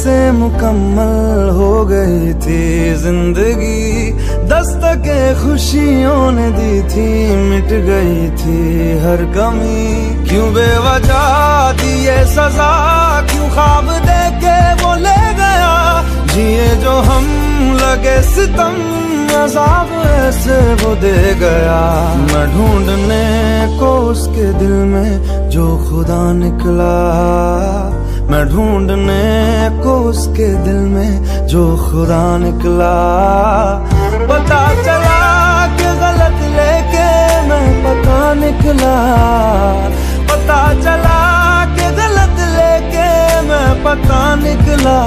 से मुकम्मल हो गई थी ज़िंदगी। दस्तक खुशियों ने दी थी, मिट गई थी हर कमी। क्यों बेवजह दिए सजा? क्यों ख्वाब दे के वो ले गया? जिए जो हम लगे सितम, अजाब ऐसे वो दे गया। मैं ढूँढने को उसके दिल में जो खुदा निकला। मैं ढूँढने उसके दिल में जो खुदा निकला। पता चला कि गलत लेके मैं पता निकला। पता चला कि गलत लेके मैं पता निकला।